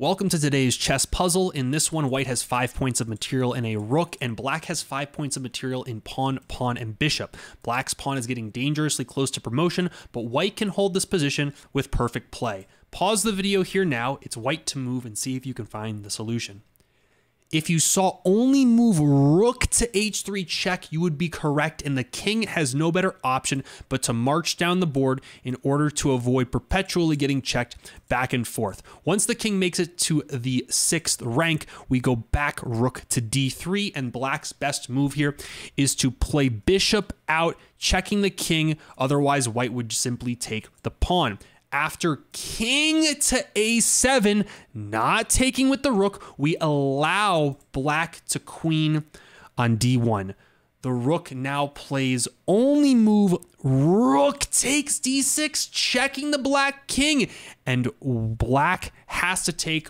Welcome to today's chess puzzle. In this one, white has five points of material in a rook, and black has five points of material in pawn, pawn, and bishop. Black's pawn is getting dangerously close to promotion, but white can hold this position with perfect play. Pause the video here now. It's white to move and see if you can find the solution. If you saw only move rook to h3 check, you would be correct, and the king has no better option but to march down the board in order to avoid perpetually getting checked back and forth. Once the king makes it to the sixth rank, we go back rook to d3, and black's best move here is to play bishop out, checking the king, otherwise white would simply take the pawn after king to a7, not taking with the rook, we allow black to queen on d1. The rook now plays only move rook takes d6, checking the black king. And black has to take